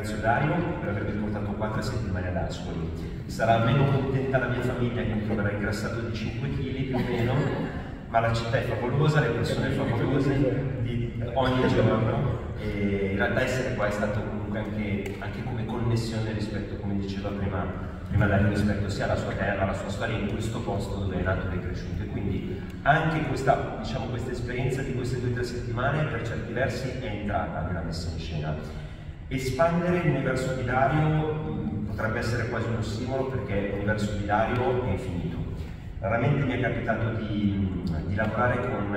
ringrazio Dario per avermi portato qua tre settimane ad Ascoli. Sarà meno contenta la mia famiglia che mi troverà ingrassato di 5 kg più o meno, ma la città è favolosa, le persone favolose di ogni giorno e in realtà essere qua è stato comunque anche, anche come connessione rispetto, come diceva prima, prima Dario, rispetto sia alla sua terra, alla sua storia in questo posto dove è nato e cresciuto. Quindi anche questa, diciamo, questa esperienza di queste due o tre settimane per certi versi è entrata nella messa in scena. Espandere l'universo di Dario potrebbe essere quasi un ossimolo perché l'universo di Dario è infinito. Raramente mi è capitato di, di lavorare con,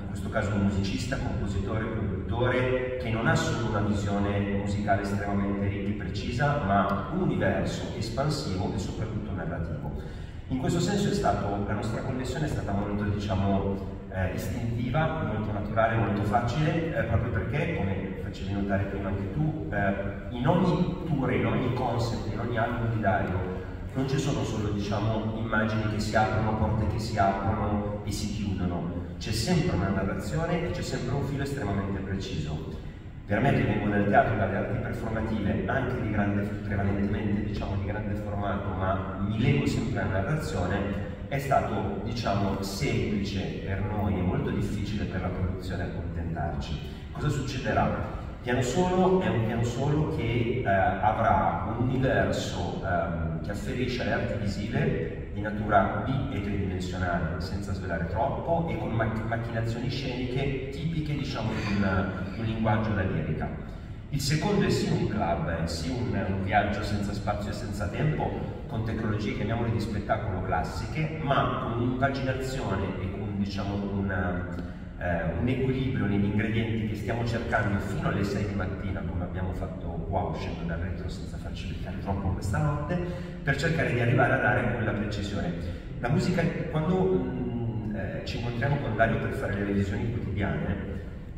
in questo caso, un musicista, compositore, produttore che non ha solo una visione musicale estremamente ricca e precisa, ma un universo espansivo e soprattutto narrativo. In questo senso stato, la nostra connessione è stata molto, diciamo, eh, istintiva, molto naturale, molto facile, eh, proprio perché, come facevi notare prima anche tu, eh, in ogni tour, in ogni concept, in ogni album di Dario, non ci sono solo diciamo, immagini che si aprono, porte che si aprono e si chiudono, c'è sempre una narrazione e c'è sempre un filo estremamente preciso. Per me che vengo dal teatro, dalle arti performative, anche di grande, prevalentemente diciamo, di grande formato, ma mi leggo sempre alla narrazione, è stato diciamo, semplice per noi e molto difficile per la produzione accontentarci. Cosa succederà? Piano solo è un piano solo che eh, avrà un universo eh, che afferisce alle arti visive di natura bi e tridimensionale, senza svelare troppo, e con mac macchinazioni sceniche tipiche diciamo, di, un, di un linguaggio da lirica. Il secondo è sì un club, è sì un, un, viaggio senza spazio e senza tempo, con tecnologie, chiamiamole di spettacolo classiche, ma con un'impaginazione e con diciamo, una, eh, un equilibrio negli ingredienti che stiamo cercando fino alle 6 di mattina, come abbiamo fatto qua uscendo dal retro senza farci beccare troppo questa notte, per cercare di arrivare a dare quella precisione. La musica, quando mh, mm, eh, ci incontriamo con Dario per fare le revisioni quotidiane,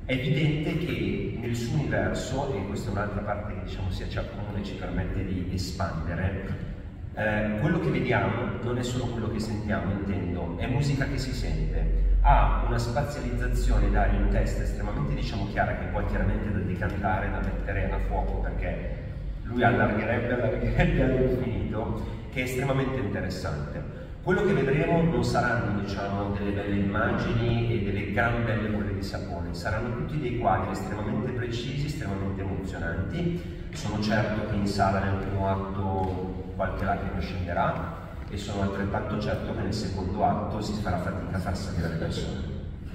è evidente che nel suo universo, e questa è un'altra parte che diciamo si accomuna e ci permette di espandere, eh, quello che vediamo non è solo quello che sentiamo, intendo, è musica che si sente, ha una spazializzazione d'aria in testa estremamente diciamo chiara che poi chiaramente da decantare, da mettere a fuoco perché lui allargherebbe, allargherebbe all'infinito, che è estremamente interessante. Quello che vedremo non saranno diciamo, delle belle immagini e delle gran belle bolle di sapone, saranno tutti dei quadri estremamente precisi, estremamente emozionanti. Sono certo che in sala nel primo atto qualche lacrima scenderà e sono altrettanto certo che nel secondo atto si farà fatica a far salire le persone.